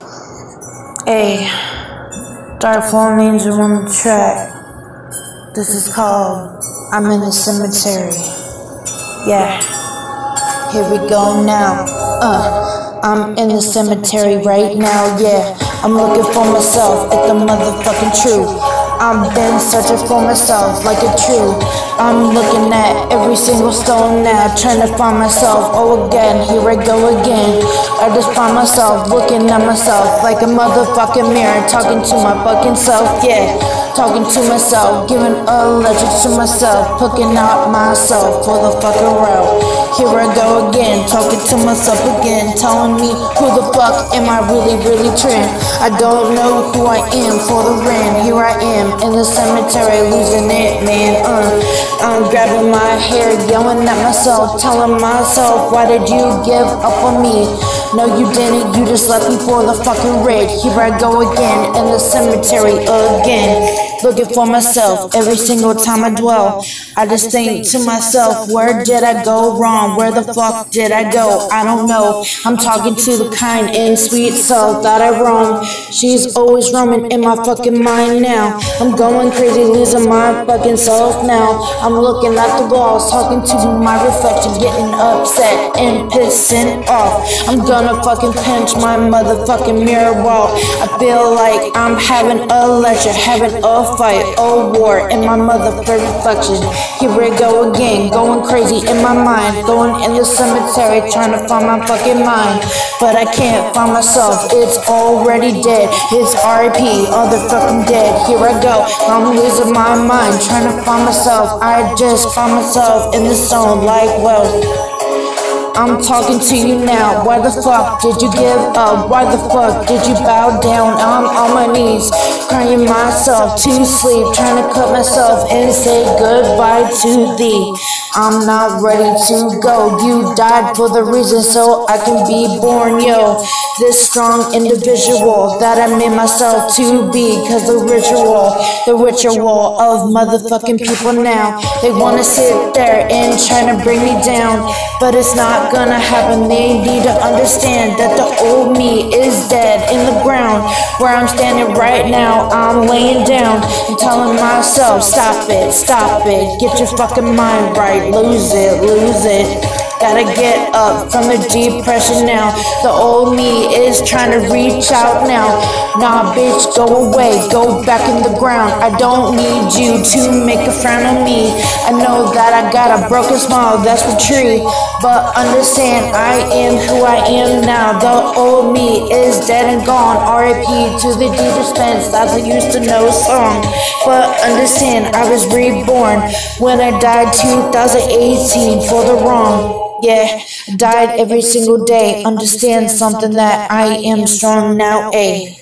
A Dark Fallen Angel on the track. This is called I'm in the Cemetery. Yeah, here we go now. Uh, I'm in the cemetery right now. Yeah, I'm looking for myself at the motherfucking truth. I've been searching for myself like a true. I'm looking at every single stone now, trying to find myself. Oh, again, here I go again. I just find myself looking at myself like a motherfucking mirror, talking to my fucking self. Yeah, talking to myself, giving a lecture to myself, picking out myself for the fucking route. Here I go again, talking to myself again, telling me who the fuck am I really, really trying? I don't know who I am for the rain. Here I am in the cemetery, losing it, man. Uh, I'm grabbing my hair, yelling at myself, telling myself, why did you give up on me? No, you didn't, you just left me for the fucking raid. Here I go again, in the cemetery again looking for myself every single time I dwell. I just think to myself, where did I go wrong? Where the fuck did I go? I don't know. I'm talking to the kind and sweet soul that I roam. She's always roaming in my fucking mind now. I'm going crazy, losing my fucking self now. I'm looking at the walls, talking to my reflection, getting upset and pissing off. I'm gonna fucking pinch my motherfucking mirror wall. I feel like I'm having a lecture, having a fight, oh war in my motherfucking reflection. Here we go again, going crazy in my mind, going in the cemetery trying to find my fucking mind, but I can't find myself. It's already dead. It's R.I.P. Other fucking dead. Here I go. I'm losing my mind, trying to find myself. I just found myself in the zone, like well. I'm talking to you now. Why the fuck did you give up? Why the fuck did you bow down? I'm on my knees, crying myself to sleep, trying to cut myself and say goodbye to thee. I'm not ready to go. You died for the reason so I can be born, yo. This strong individual that I made myself to be. Cause the ritual, the ritual of motherfucking people now. They wanna sit there and try to bring me down. But it's not gonna happen. They need to understand that the old me is dead in the ground. Where I'm standing right now, I'm laying down and telling myself, stop it, stop it, get your fucking mind right. Lose it, lose it. Gotta get up from the depression now. The old me is trying to reach out now. Nah, bitch, go away, go back in the ground. I don't need you to make a frown on me. I know that I got a broken smile, that's the tree. But understand, I am who I am now. The old me is dead and gone. RIP to the D dispense as I used to know song. But understand, I was reborn when I died 2018 for the wrong. Yeah, died every single day. Understand something that I am strong now, A.